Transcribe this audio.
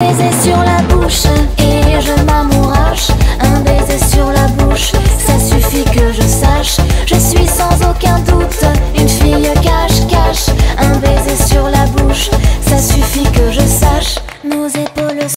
Un baiser sur la bouche et je m'amourache. Un baiser sur la bouche, ça suffit que je sache. Je suis sans aucun doute une fille cache-cache. Un baiser sur la bouche, ça suffit que je sache. Nous